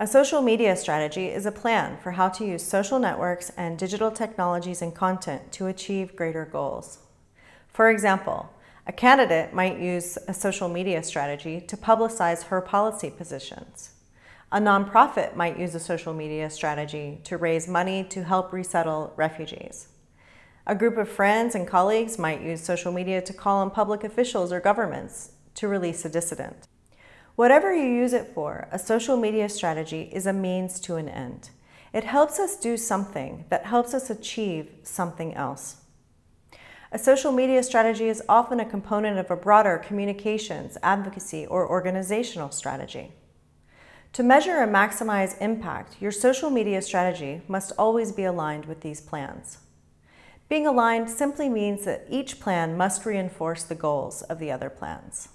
A social media strategy is a plan for how to use social networks and digital technologies and content to achieve greater goals. For example, a candidate might use a social media strategy to publicize her policy positions. A nonprofit might use a social media strategy to raise money to help resettle refugees. A group of friends and colleagues might use social media to call on public officials or governments to release a dissident. Whatever you use it for, a social media strategy is a means to an end. It helps us do something that helps us achieve something else. A social media strategy is often a component of a broader communications, advocacy, or organizational strategy. To measure and maximize impact, your social media strategy must always be aligned with these plans. Being aligned simply means that each plan must reinforce the goals of the other plans.